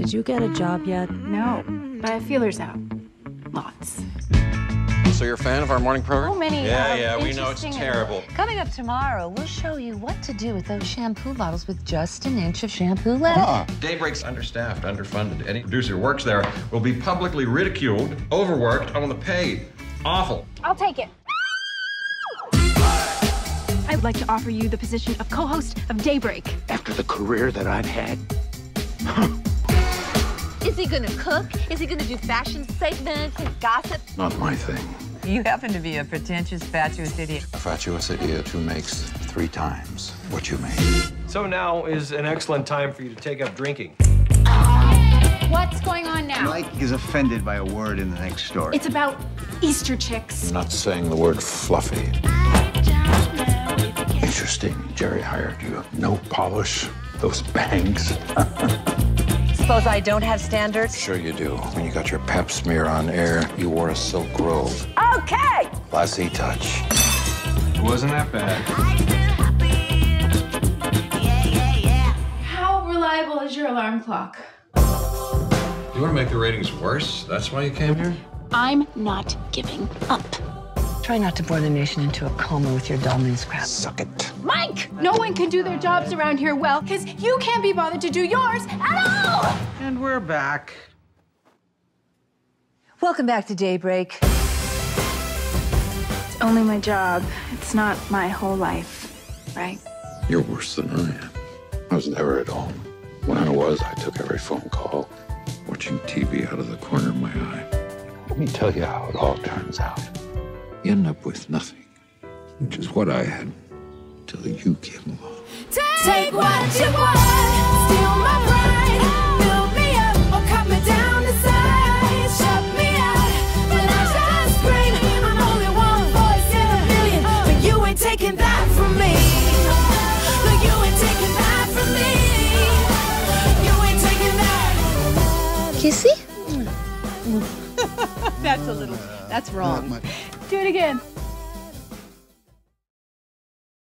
Did you get a job yet? No, but I have feelers out. Lots. So you're a fan of our morning program? So many. Yeah, uh, yeah, we know it's terrible. Coming up tomorrow, we'll show you what to do with those shampoo bottles with just an inch of shampoo left. Daybreak's understaffed, underfunded. Any producer who works there will be publicly ridiculed, overworked, underpaid. Awful. I'll take it. I'd like to offer you the position of co-host of Daybreak. After the career that I've had, Is he gonna cook? Is he gonna do fashion segments and gossip? not my thing. You happen to be a pretentious, fatuous idiot. A fatuous idiot who makes three times what you make. So now is an excellent time for you to take up drinking. What's going on now? Mike is offended by a word in the next story. It's about Easter chicks. I'm not saying the word fluffy. Interesting. Jerry hired you. No polish, those bangs. Suppose I don't have standards? Sure you do. When you got your pap smear on air, you wore a silk robe. Okay! Lassie touch. It Wasn't that bad? How reliable is your alarm clock? You want to make the ratings worse? That's why you came here? I'm not giving up. Try not to bore the nation into a coma with your dull news crap. Suck it. Mike! No one can do their jobs around here well because you can't be bothered to do yours at all! And we're back. Welcome back to Daybreak. It's only my job. It's not my whole life, right? You're worse than I am. I was never at home. When I was, I took every phone call, watching TV out of the corner of my eye. Let me tell you how it all turns out. You end up with nothing, which is what I had till you came along. Take what you want, steal my pride, build me up or cut me down to size, shut me out, but I just scream. I'm only one voice in a billion, but you ain't taking that from me. No, you ain't taking that from me. You ain't taking that. Kissy? That's a little, that's wrong. Do it again.